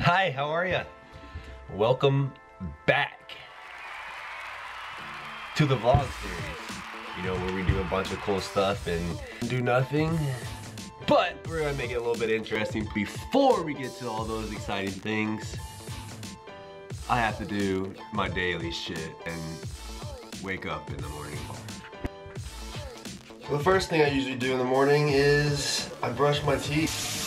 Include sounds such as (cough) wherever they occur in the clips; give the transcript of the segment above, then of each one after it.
Hi, how are you? Welcome back to the vlog series. You know, where we do a bunch of cool stuff and do nothing. But we're gonna make it a little bit interesting. Before we get to all those exciting things, I have to do my daily shit and wake up in the morning. The first thing I usually do in the morning is I brush my teeth.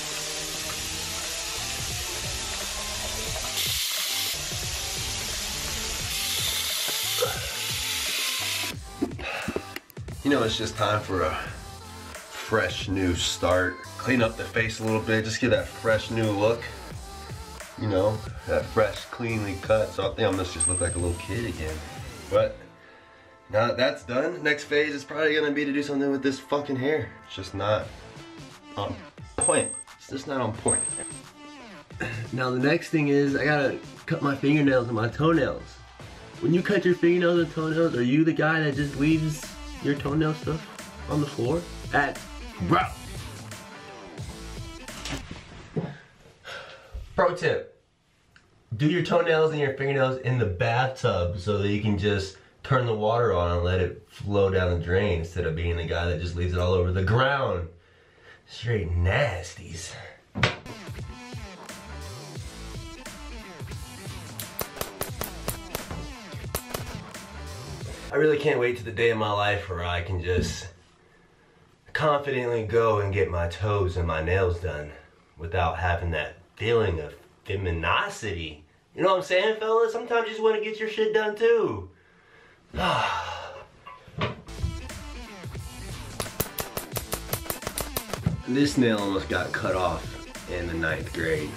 You know, it's just time for a fresh new start. Clean up the face a little bit, just get that fresh new look. You know, that fresh, cleanly cut. So I think I'm gonna just look like a little kid again. But now that that's done, next phase is probably gonna be to do something with this fucking hair. It's just not on point. It's just not on point. (clears throat) Now the next thing is I gotta cut my fingernails and my toenails. When you cut your fingernails and toenails, are you the guy that just leaves your toenail stuff on the floor? At gross. Pro tip. Do your toenails and your fingernails in the bathtub so that you can just turn the water on and let it flow down the drain instead of being the guy that just leaves it all over the ground. Straight nasties. I really can't wait to the day of my life where I can just confidently go and get my toes and my nails done without having that feeling of feminosity. You know what I'm saying, fellas? Sometimes you just want to get your shit done too. (sighs) this nail almost got cut off in the ninth grade.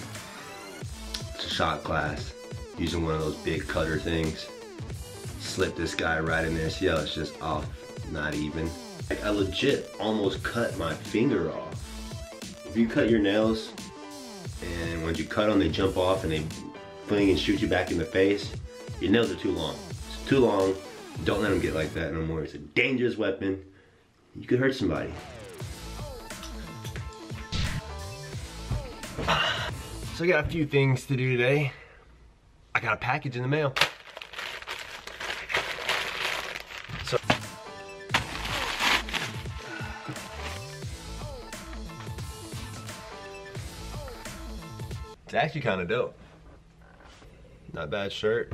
It's a shot class using one of those big cutter things slip this guy right in there. See how it's just off, not even. Like I legit almost cut my finger off. If you cut your nails and once you cut them, they jump off and they fling and shoot you back in the face, your nails are too long. It's too long. Don't let them get like that no more. It's a dangerous weapon. You could hurt somebody. So I got a few things to do today. I got a package in the mail. It's actually kind of dope. Not bad shirt.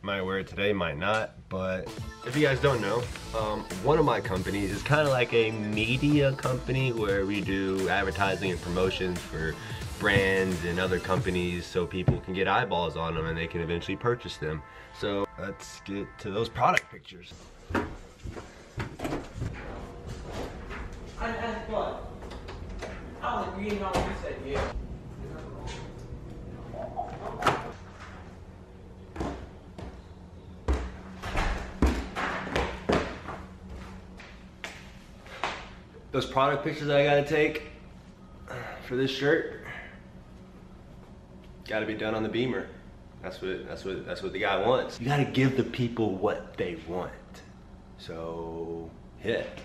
Might wear it today, might not. But if you guys don't know, um, one of my companies is kind of like a media company where we do advertising and promotions for brands and other companies so people can get eyeballs on them and they can eventually purchase them. So let's get to those product pictures. I? I was reading all you said, yeah. Those product pictures I gotta take for this shirt gotta be done on the beamer. That's what that's what that's what the guy wants. You gotta give the people what they want. So hit. I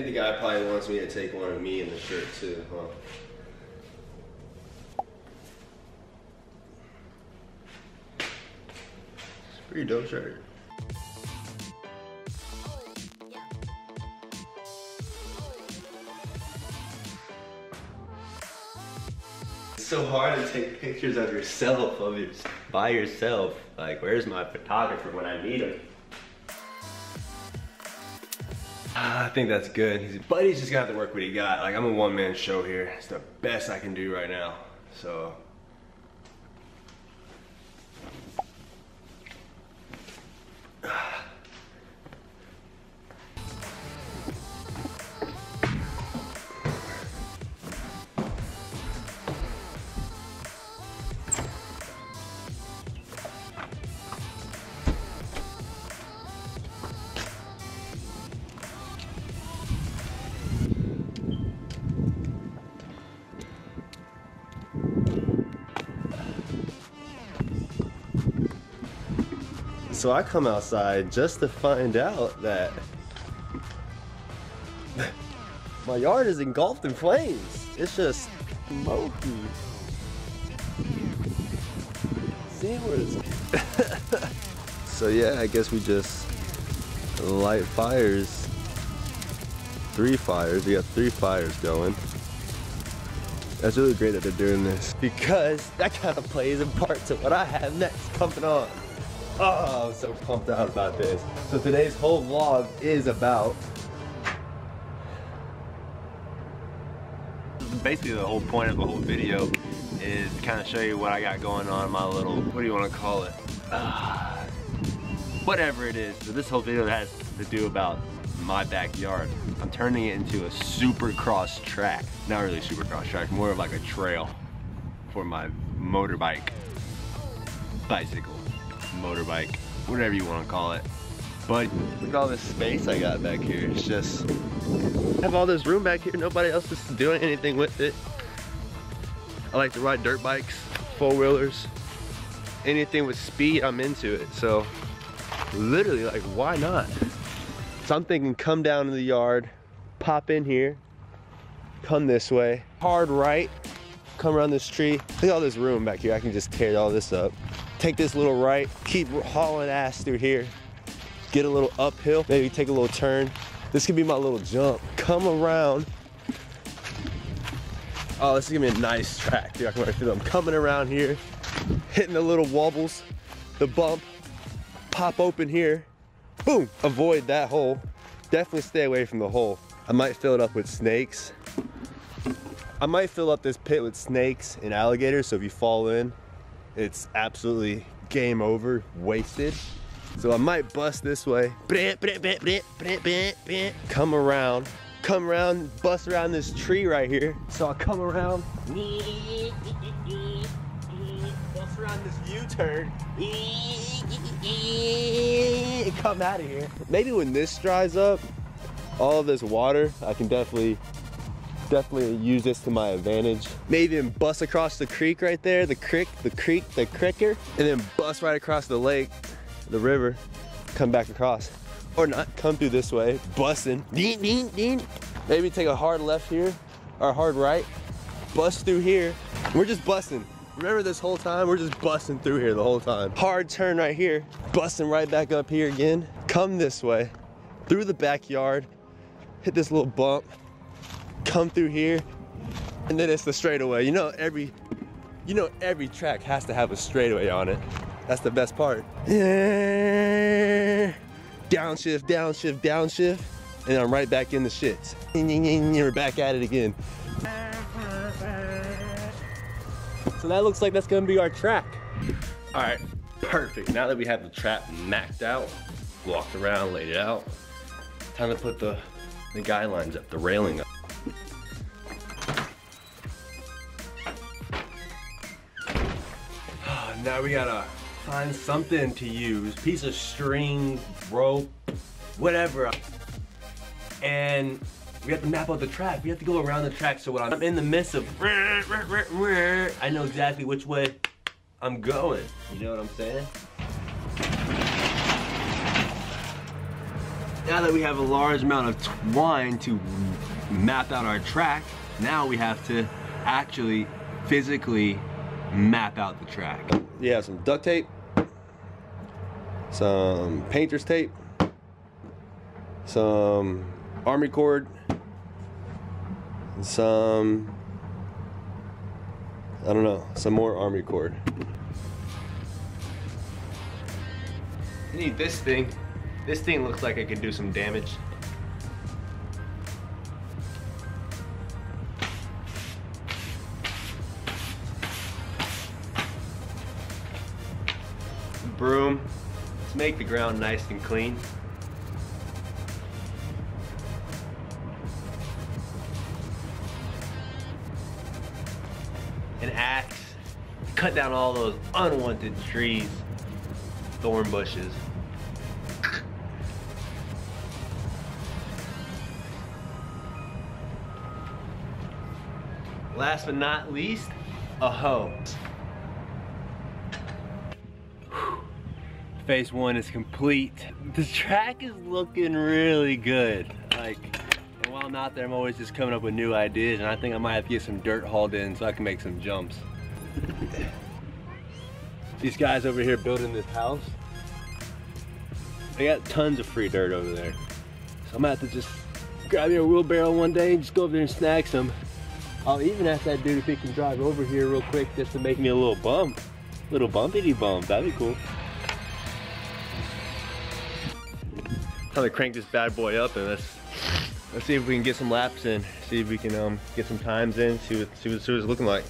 think the guy probably wants me to take one of me in the shirt too, huh? It's pretty dope shirt. It's so hard to take pictures of yourself, of your, by yourself. Like, where's my photographer when I need him? Ah, I think that's good. He's, but he's just gonna have to work what he got. Like I'm a one man show here. It's the best I can do right now. So. So I come outside just to find out that my yard is engulfed in flames. It's just smoky. (laughs) So yeah, I guess we just light fires. Three fires. We got three fires going. That's really great that they're doing this (laughs) because that kind of plays a part to what I have next coming on. Oh, I'm so pumped out about this. So today's whole vlog is about basically the whole point of the whole video is to kind of show you what I got going on my little what do you want to call it? Uh, whatever it is. So this whole video has to do about my backyard. I'm turning it into a supercross track. Not really supercross track more of like a trail for my motorbike bicycle motorbike whatever you want to call it but look at all this space I got back here it's just I have all this room back here. Nobody else is doing anything with it. I like to ride dirt bikes, four-wheelers, anything with speed, I'm into it. So literally like, why not? So I'm thinking come down to the yard, pop in here, come this way, hard right, come around this tree. Look at all this room back here. I can just tear all this up. Take this little right, keep hauling ass through here, get a little uphill, maybe take a little turn, this could be my little jump. Come around. Oh, this is gonna be a nice track, dude. I can feel I'm coming around here, hitting the little wobbles, the bump, pop open here, boom, avoid that hole. Definitely stay away from the hole. I might fill it up with snakes. I might fill up this pit with snakes and alligators, so if you fall in, it's absolutely game over, wasted. So I might bust this way. Come around, come around, bust around this tree right here. So I'll come around, bust around this U-turn, come out of here. Maybe when this dries up, all this water, I can definitely definitely use this to my advantage. Maybe even bust across the creek right there, the creek, the creek, the cricker, and then bust right across the lake the river, come back across. Or not, come through this way, busting. Maybe take a hard left here, or a hard right, bust through here. We're just busting. Remember this whole time, we're just busting through here the whole time. Hard turn right here, busting right back up here again. Come this way, through the backyard, hit this little bump, come through here, and then it's the straightaway. You know every, you know every track has to have a straightaway on it. That's the best part. Downshift, downshift, downshift, and I'm right back in the shits. You're back at it again. So that looks like that's gonna be our track. All right, perfect. Now that we have the trap maxed out, walked around, laid it out, time to put the, the guidelines up, the railing up. We gotta find something to use, piece of string, rope, whatever. And we have to map out the track. We have to go around the track so when I'm in the midst of I know exactly which way I'm going. You know what I'm saying? Now that we have a large amount of twine to map out our track, now we have to actually physically map out the track. Yeah, some duct tape, some painter's tape, some army cord, some, I don't know, some more army cord. You need this thing. This thing looks like it could do some damage. Broom Let's make the ground nice and clean. An axe, cut down all those unwanted trees, thorn bushes. Last but not least, a hoe. Phase one is complete. The track is looking really good. Like, while I'm out there, I'm always just coming up with new ideas, and I think I might have to get some dirt hauled in so I can make some jumps. These guys over here building this house, they got tons of free dirt over there. So I'm gonna have to just grab me a wheelbarrow one day and just go over there and snag some. I'll even ask that dude if he can drive over here real quick just to make me a little bump. Little bumpity bump, that'd be cool. Time to crank this bad boy up and let's let's see if we can get some laps in. See if we can um get some times in. See what see what, it's looking like.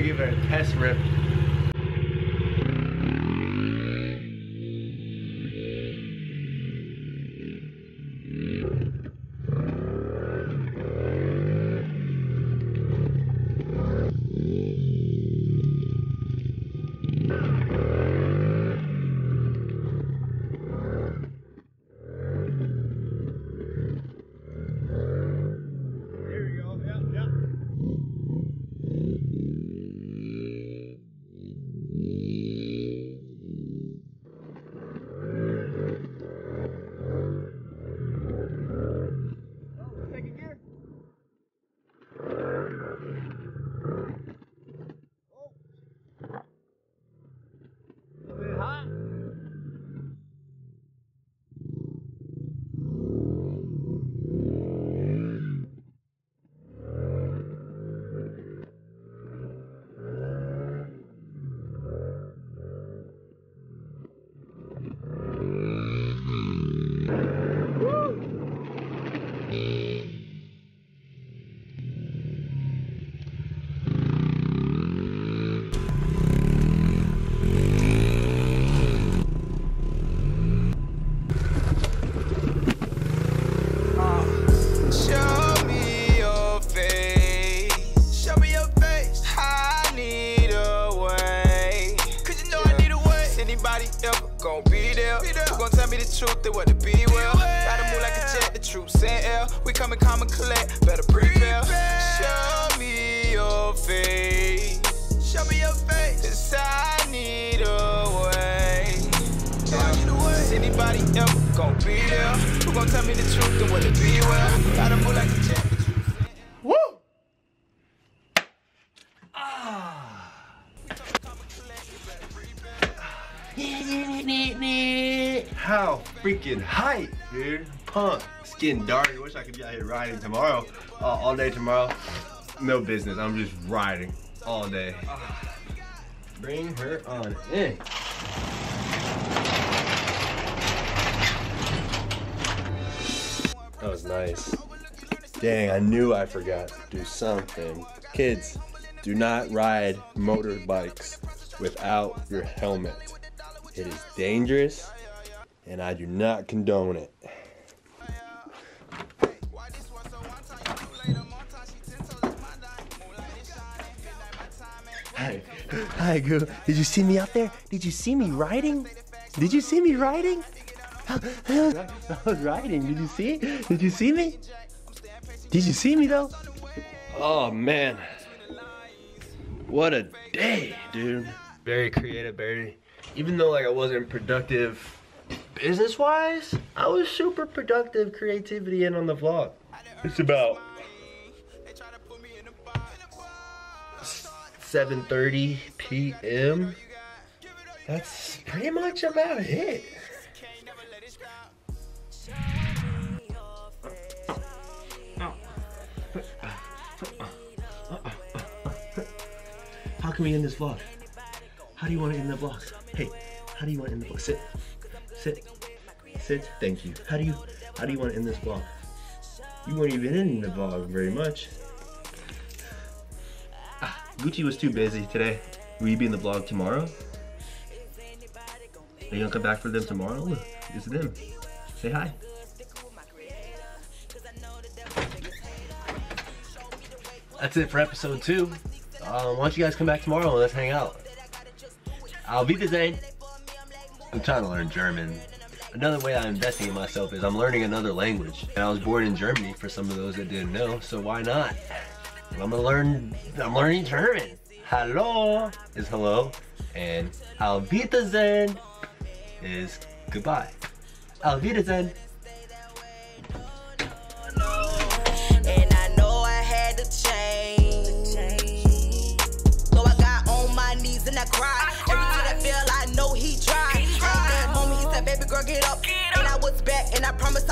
Time to go give her a test rip. Anybody ever gonna be there? Who gonna tell me the truth and what to be well? Gotta move like a jet, the troops in air. We come and come and collect. Better prepare. Show me your face. Show me your face. Cause I need a way. Is anybody ever gonna be there? Who gonna tell me the truth and what to be well? Gotta move like a jet. How freaking hype, dude. Punk. It's getting dark. I wish I could be out here riding tomorrow. Uh, all day tomorrow. No business. I'm just riding all day. Bring her on in. That was nice. Dang, I knew I forgot to do something. Kids, do not ride motorbikes without your helmet. It is dangerous, and I do not condone it. Hi, hi, Goo. Did you see me out there? Did you see me riding? Did you see me riding? I was (laughs) riding. Did you see? Did you see me? Did you see me though? Oh man. What a day, dude. Very creative, very even though like I wasn't productive business wise, I was super productive creativity and on the vlog. It's about 7:30 p.m. That's pretty much about it. How can we end this vlog? How do you want to end the vlog? Hey, how do you want to end the vlog? Sit, sit, sit. Thank you. How do you, how do you want to end this vlog? You weren't even in the vlog very much. Ah, Gucci was too busy today. Will you be in the vlog tomorrow? Are you gonna come back for them tomorrow? It's them. Say hi. That's it for episode two. Um, why don't you guys come back tomorrow and let's hang out. I'll be the I'm trying to learn German. Another way I'm investing in myself is I'm learning another language. And I was born in Germany for some of those that didn't know, so why not? I'm gonna learn, I'm learning German. Hallo is hello, and Auf Wiedersehen is goodbye. Auf Wiedersehen. And I know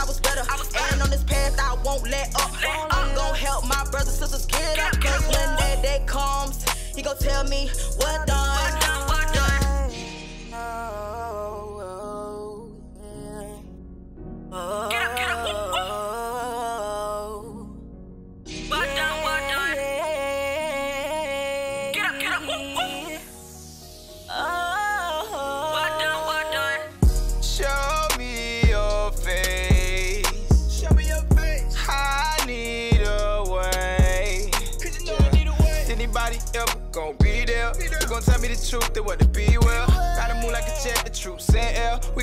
I promised I was better. And on this path, I won't let up. I'm gonna help my brothers, sisters get up. Cause when that day comes, he gon' tell me what done.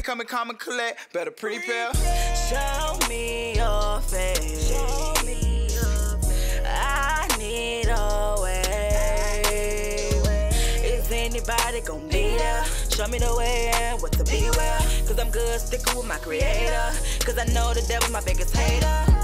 We coming, come and collect, better prepare. Show me your face. I need a way. Is anybody gonna be there? Show me the way and what to beware. Cause I'm good sticking with my creator. Cause I know the devil's my biggest hater.